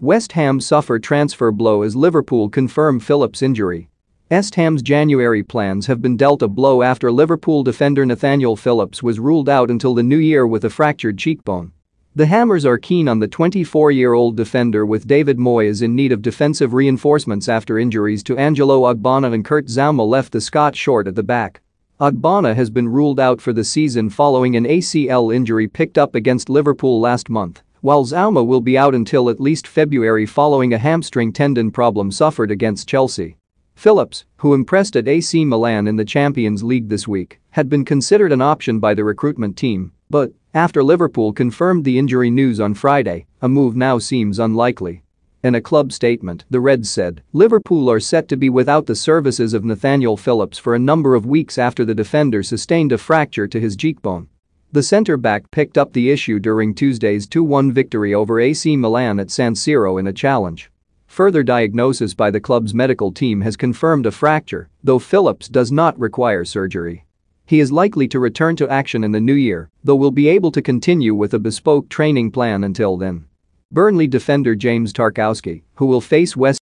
West Ham suffer transfer blow as Liverpool confirm Phillips' injury. West Ham's January plans have been dealt a blow after Liverpool defender Nathaniel Phillips was ruled out until the new year with a fractured cheekbone. The Hammers are keen on the 24-year-old defender with David Moyes in need of defensive reinforcements after injuries to Angelo Ogbonna and Kurt Zouma left the Scot short at the back. Ogbonna has been ruled out for the season following an ACL injury picked up against Liverpool last month, while Zouma will be out until at least February following a hamstring tendon problem suffered against Chelsea. Phillips, who impressed at AC Milan in the Champions League this week, had been considered an option by the recruitment team, but after Liverpool confirmed the injury news on Friday, a move now seems unlikely. In a club statement, the Reds said, Liverpool are set to be without the services of Nathaniel Phillips for a number of weeks after the defender sustained a fracture to his cheekbone. The centre-back picked up the issue during Tuesday's 2-1 victory over AC Milan at San Siro in a challenge. Further diagnosis by the club's medical team has confirmed a fracture, though Phillips does not require surgery. He is likely to return to action in the new year, though will be able to continue with a bespoke training plan until then. Burnley defender James Tarkowski, who will face West